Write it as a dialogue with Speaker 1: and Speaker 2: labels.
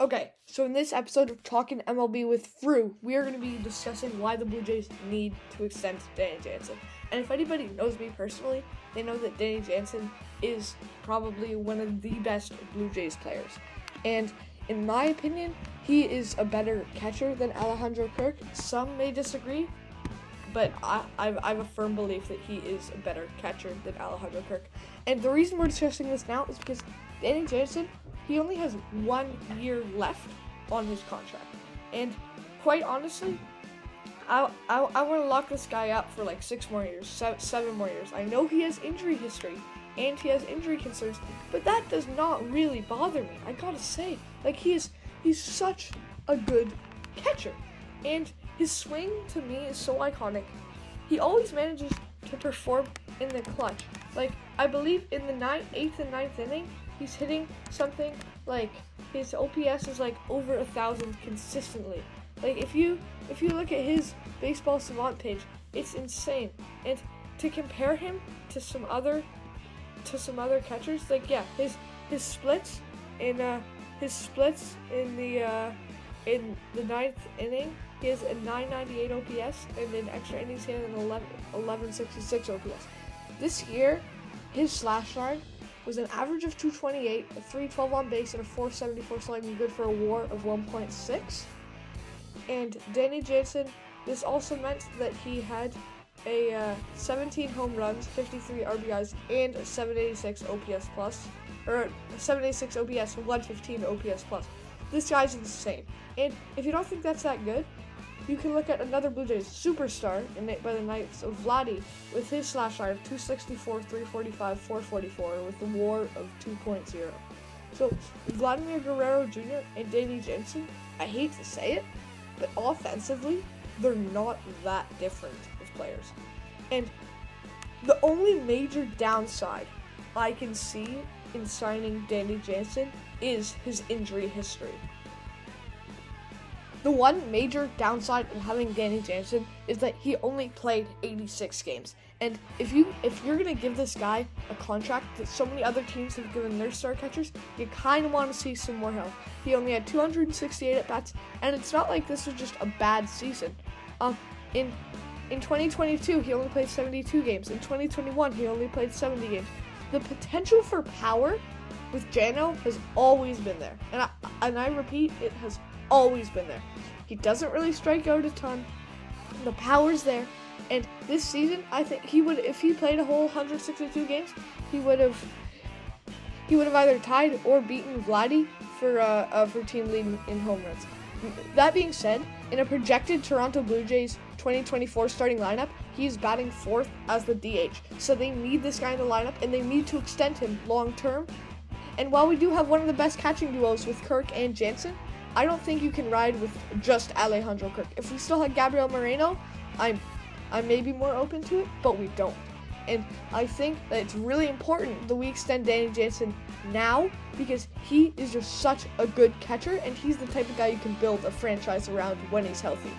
Speaker 1: Okay, so in this episode of Talking MLB with Frew, we are going to be discussing why the Blue Jays need to extend Danny Jansen. And if anybody knows me personally, they know that Danny Jansen is probably one of the best Blue Jays players. And in my opinion, he is a better catcher than Alejandro Kirk. Some may disagree, but I, I've, I have a firm belief that he is a better catcher than Alejandro Kirk. And the reason we're discussing this now is because Danny Jansen, he only has one year left on his contract. And quite honestly, I, I, I want to lock this guy up for like six more years, seven, seven more years. I know he has injury history and he has injury concerns, but that does not really bother me. I gotta say, like he is, he's such a good catcher, and his swing to me is so iconic. He always manages to perform in the clutch. Like I believe in the ninth, eighth, and ninth inning, he's hitting something like his OPS is like over a thousand consistently. Like if you if you look at his baseball savant page, it's insane. And to compare him to some other to some other catchers, like yeah, his his splits in uh his splits in the uh in the ninth inning, he has a 998 OPS, and in extra innings he has an 11, 1166 OPS. This year, his slash line was an average of 228, a 312 on base, and a 474 slugging, good for a WAR of 1.6. And Danny Jansen, this also meant that he had a uh, 17 home runs, 53 RBIs, and a 786 OPS plus, or 786 OPS, 115 OPS plus. This guy's insane. And if you don't think that's that good, you can look at another Blue Jays superstar in by the Knights of Vladdy with his slash line of 264, 345, 444 with a WAR of 2.0. So Vladimir Guerrero Jr. and Danny Jansen, I hate to say it, but offensively, they're not that different of players. And the only major downside I can see in signing Danny Jansen is his injury history. The one major downside of having Danny Jansen is that he only played 86 games. And if you if you're gonna give this guy a contract that so many other teams have given their star catchers, you kind of want to see some more health. He only had 268 at bats, and it's not like this was just a bad season. Um, in in 2022, he only played 72 games. In 2021, he only played 70 games. The potential for power with Jano has always been there, and I and I repeat, it has always been there. He doesn't really strike out a ton. The power's there, and this season, I think he would, if he played a whole 162 games, he would have, he would have either tied or beaten Vladdy for uh, uh, for team lead in home runs. That being said, in a projected Toronto Blue Jays 2024 starting lineup, he's batting fourth as the DH. So they need this guy in the lineup, and they need to extend him long term. And while we do have one of the best catching duos with Kirk and Jansen, I don't think you can ride with just Alejandro Kirk. If we still had Gabriel Moreno, I'm I may be more open to it, but we don't. And I think that it's really important that we extend Danny Jansen now because he is just such a good catcher and he's the type of guy you can build a franchise around when he's healthy.